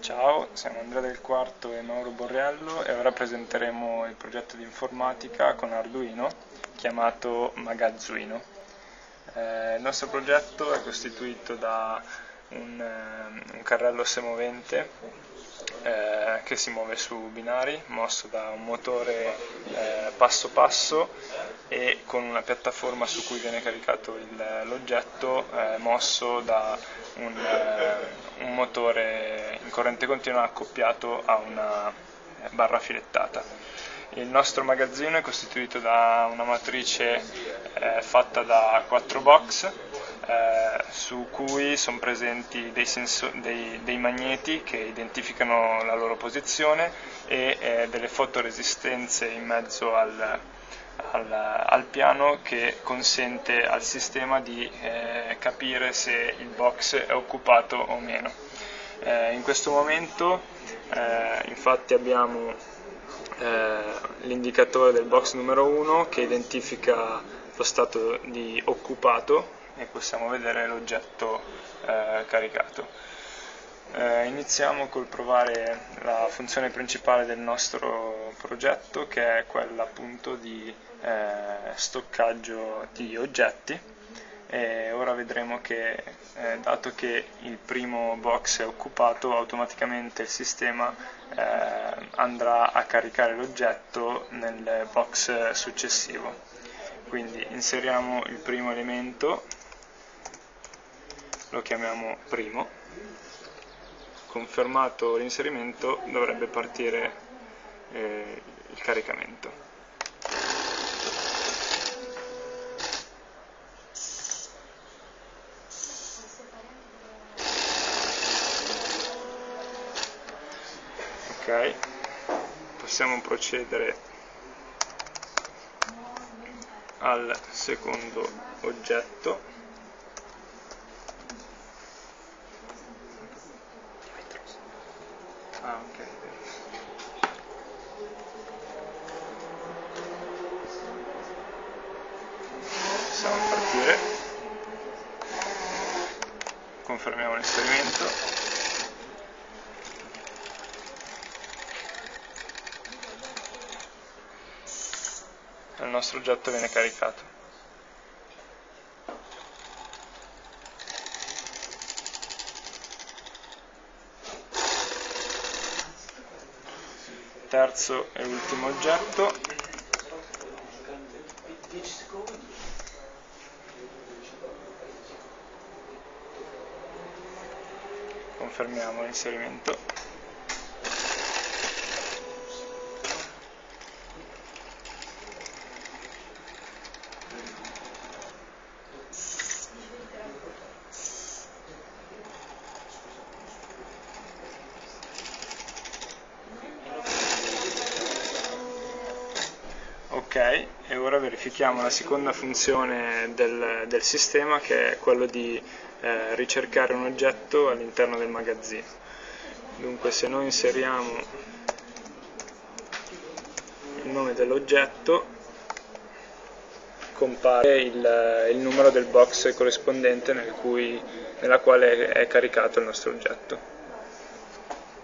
Ciao, siamo Andrea del Quarto e Mauro Borriello e ora presenteremo il progetto di informatica con Arduino chiamato Magazzuino. Eh, il nostro progetto è costituito da un, eh, un carrello semovente eh, che si muove su binari, mosso da un motore eh, passo passo e con una piattaforma su cui viene caricato l'oggetto eh, mosso da un, eh, un, motore in corrente continua accoppiato a una barra filettata. Il nostro magazzino è costituito da una matrice eh, fatta da quattro box eh, su cui sono presenti dei, dei, dei, magneti che identificano la loro posizione e eh, delle fotoresistenze in mezzo al, al, al, piano che consente al sistema di eh, capire se il box è occupato o meno. Eh, in questo momento eh, infatti abbiamo eh, l'indicatore del box numero 1 che identifica lo stato di occupato e possiamo vedere l'oggetto eh, caricato. Eh, iniziamo col provare la funzione principale del nostro progetto che è quella appunto di eh, stoccaggio di oggetti. E ora vedremo che eh, dato che il primo box è occupato automaticamente il sistema eh, andrà a caricare l'oggetto nel box successivo. Quindi inseriamo il primo elemento lo chiamiamo primo confermato l'inserimento dovrebbe partire eh, il caricamento. Ok possiamo procedere al secondo oggetto Ah, ok. Possiamo partire. Confermiamo l'esperimento. Il nostro oggetto viene caricato. Terzo e ultimo oggetto. Confermiamo l'inserimento Ok, e ora verifichiamo la seconda funzione del, del sistema che è quello di eh, ricercare un oggetto all'interno del magazzino. Dunque se noi inseriamo il nome dell'oggetto compare il, il, numero del box corrispondente nel cui, nella quale è caricato il nostro oggetto.